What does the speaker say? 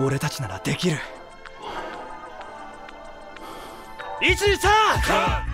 俺たちならできる。123